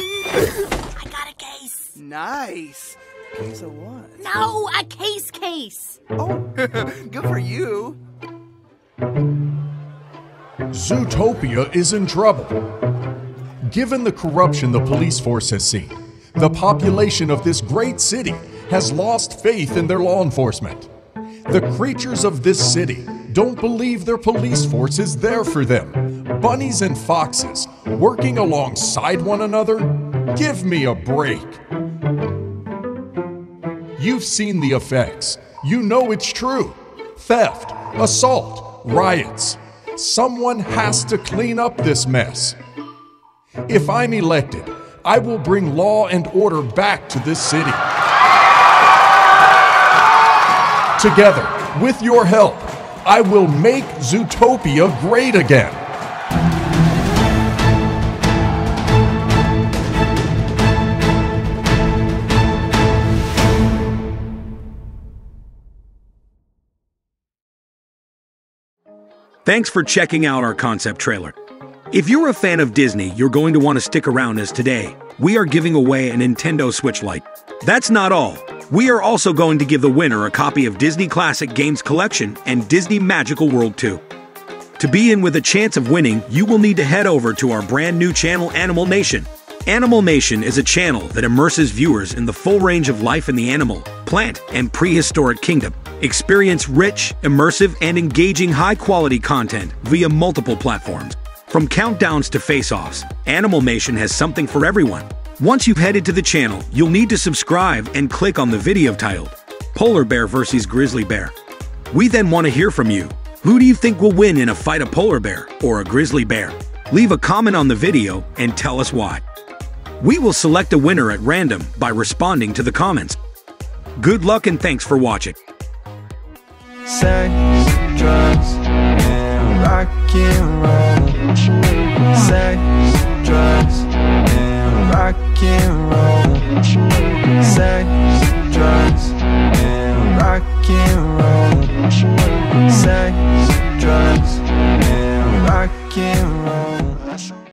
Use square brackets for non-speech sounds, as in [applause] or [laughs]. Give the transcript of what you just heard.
I got a case. Nice. Case of what? No, a case case. Oh, [laughs] good for you. Zootopia is in trouble. Given the corruption the police force has seen, the population of this great city has lost faith in their law enforcement. The creatures of this city don't believe their police force is there for them. Bunnies and foxes working alongside one another? Give me a break. You've seen the effects. You know it's true. Theft, assault, riots. Someone has to clean up this mess. If I'm elected, I will bring law and order back to this city. Together, with your help, I will make Zootopia great again. Thanks for checking out our concept trailer. If you're a fan of Disney, you're going to want to stick around as today we are giving away a Nintendo Switch Lite. That's not all. We are also going to give the winner a copy of Disney Classic Games Collection and Disney Magical World 2. To be in with a chance of winning, you will need to head over to our brand new channel Animal Nation. Animal Nation is a channel that immerses viewers in the full range of life in the animal, plant, and prehistoric kingdom. Experience rich, immersive, and engaging high-quality content via multiple platforms. From countdowns to face-offs, Animal Nation has something for everyone. Once you've headed to the channel, you'll need to subscribe and click on the video titled Polar Bear vs. Grizzly Bear. We then want to hear from you. Who do you think will win in a fight a polar bear or a grizzly bear? Leave a comment on the video and tell us why. We will select a winner at random by responding to the comments. Good luck and thanks for watching. Sex, drugs,